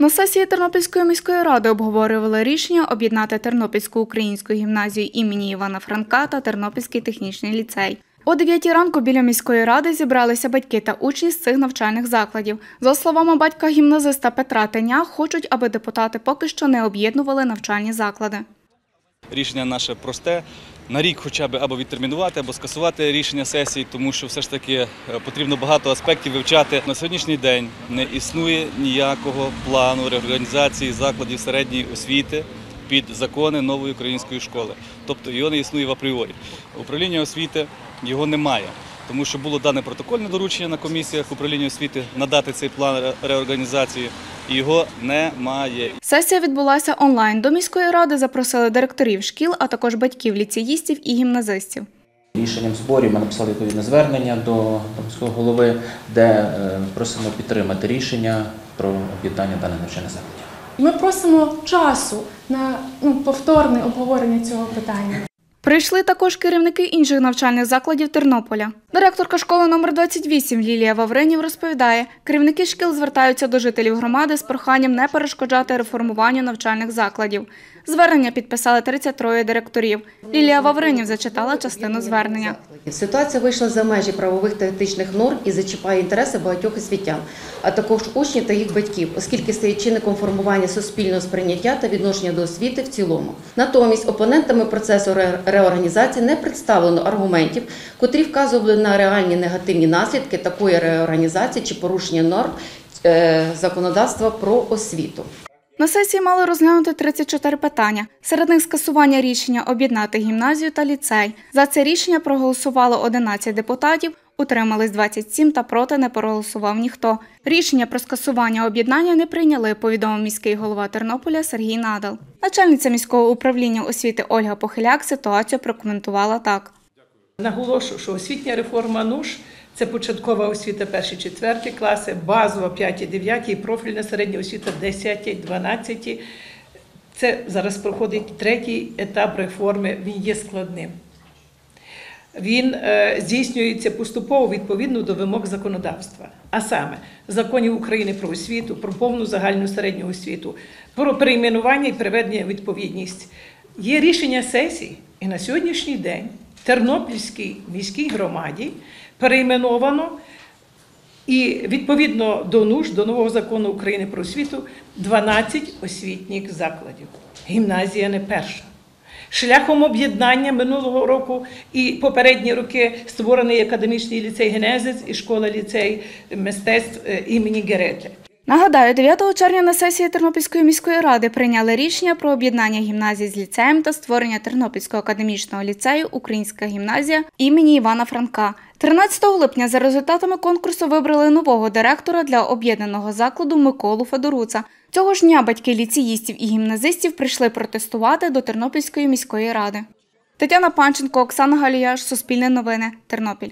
На сесії Тернопільської міської ради обговорювали рішення об'єднати Тернопільську українську гімназію імені Івана Франка та Тернопільський технічний ліцей. О 9 ранку біля міської ради зібралися батьки та учні з цих навчальних закладів. За словами батька гімназиста Петра Теня, хочуть, аби депутати поки що не об'єднували навчальні заклади. Рішення наше просте. На рік хоча б або відтермінувати, або скасувати рішення сесії, тому що все ж таки е, потрібно багато аспектів вивчати. На сьогоднішній день не існує ніякого плану реорганізації закладів середньої освіти під закони нової української школи. Тобто його не існує в апріорі. Управління освіти його немає, тому що було дане протокольне доручення на комісіях управління освіти надати цей план реорганізації, його немає. Сесія відбулася онлайн. До міської ради запросили директорів шкіл, а також батьків ліцеїстів і гімназистів. Рішенням зборів ми написали відповідне звернення до міського голови, де е, просимо підтримати рішення про об'єднання даних навчальних закладів. Ми просимо часу на ну, повторне обговорення цього питання. Прийшли також керівники інших навчальних закладів Тернополя. Директорка школи номер 28 Лілія Вавринів розповідає, керівники шкіл звертаються до жителів громади з проханням не перешкоджати реформуванню навчальних закладів. Звернення підписали 33 директорів. Лілія Вавринів зачитала частину звернення. Ситуація вийшла за межі правових та етичних норм і зачіпає інтереси багатьох освітян, а також учнів та їх батьків, оскільки стає чинником формування суспільного сприйняття та відношення до освіти в цілому. Натомість опонентами процесу реорганізації не представлено аргументів, котрі вказували на реальні негативні наслідки такої реорганізації чи порушення норм е, законодавства про освіту. На сесії мали розглянути 34 питання. Серед них скасування рішення об'єднати гімназію та ліцей. За це рішення проголосувало 11 депутатів, утримались 27 та проти не проголосував ніхто. Рішення про скасування об'єднання не прийняли, повідомив міський голова Тернополя Сергій Надал. Начальниця міського управління освіти Ольга Похиляк ситуацію прокоментувала так. Наголошую, що освітня реформа НУШ це початкова освіта 1-4 класи, базова 5-9 і профільна середня освіта 10-12. Це зараз проходить третій етап реформи, він є складним. Він е, здійснюється поступово відповідно до вимог законодавства, а саме законів України про освіту, про повну загальну середню освіту, про перейменування і приведення відповідність. Є рішення сесії, і на сьогоднішній день Тернопільській міській громаді перейменовано і відповідно до нужд, до нового закону України про освіту 12 освітніх закладів. Гімназія не перша. Шляхом об'єднання минулого року і попередні роки створений академічний ліцей Генезис і школа ліцей мистецтв е, імені Герете. Нагадаю, 9 червня на сесії Тернопільської міської ради прийняли рішення про об'єднання гімназій з ліцеєм та створення Тернопільського академічного ліцею Українська гімназія імені Івана Франка. 13 липня за результатами конкурсу вибрали нового директора для об'єднаного закладу Миколу Федоруца. Цього ж дня батьки ліцеїстів і гімназистів прийшли протестувати до Тернопільської міської ради. Тетяна Панченко, Оксана Галіяш, Суспільне новини, Тернопіль.